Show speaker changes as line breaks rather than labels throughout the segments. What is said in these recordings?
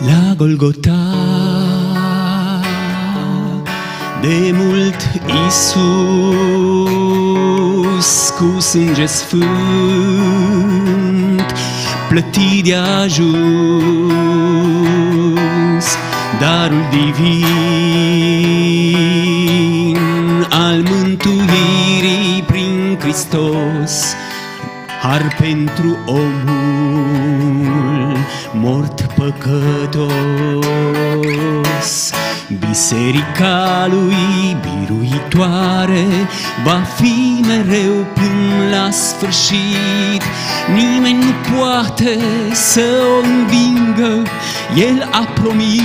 La Golgota. De mult Isus Cu sânge sfânt Plătit de ajuns Darul divin Al mântuirii prin Hristos Har pentru omul mort păcătos. Biserica lui biruitoare va fi mereu până la sfârșit. Nimeni nu poate să o învingă, El a promis.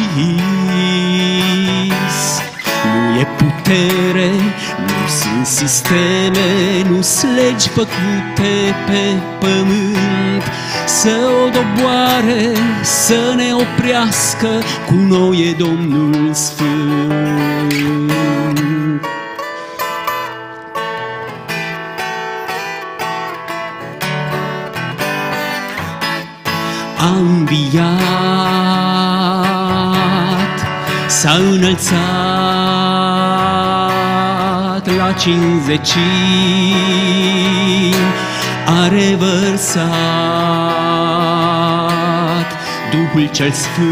Nu e putere, nu sunt sisteme, nu legi făcute pe pământ. Să o doboare, să ne oprească, cu noi e Domnul Sfânt. A înviat, s-a înălțat la cincizecimi, a revărsat Duhul cel Sfânt,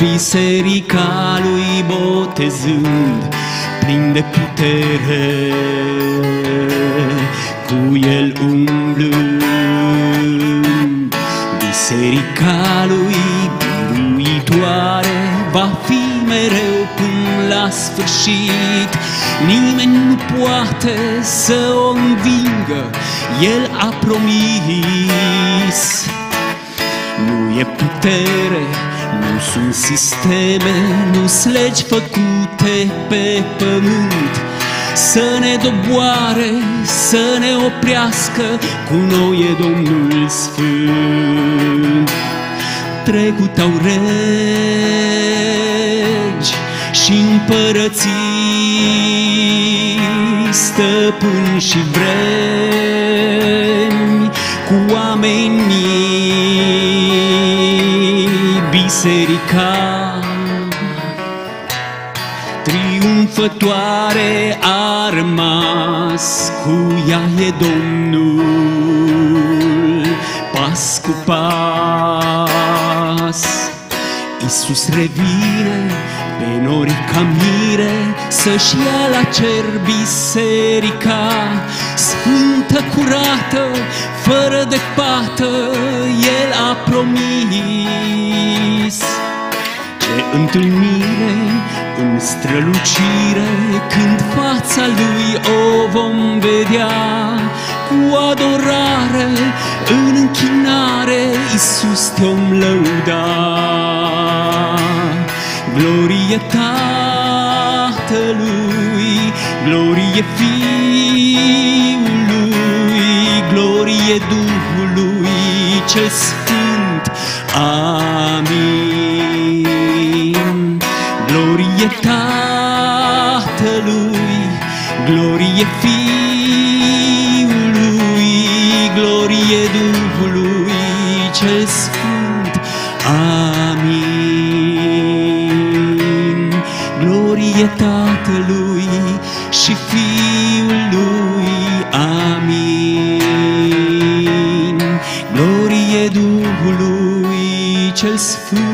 biserica lui botezând, plin de putere, cu el umblând. Biserica lui biruitoare va fi mereu până la sfârșit. Nimeni nu poate să o învingă, El a promis. Nu e putere, nu sunt sisteme, nu legi făcute pe pământ să ne doboare, să ne oprească, cu noi e Domnul Sfânt. Trecut au regi și împărății, stăpâni și vremi, cu oamenii, biserica triumfătoare a rămas, cu ea e Domnul, pas cu pas. Iisus revine pe nori ca mire Să-și ia la cer biserica Sfântă, curată, fără de pată El a promis. Ce întâlnire în strălucire Când fața Lui o vom vedea Cu adorare, în închinare Iisus te-om lăuda Glorie Tatălui, glorie Fiului, glorie Duhului cel Sfânt. Amin. Glorie Tatălui, glorie Fiului, glorie Duhului cel Sfânt. Glorie Tatălui și Fiului. Amin. Glorie Duhului cel Sfânt.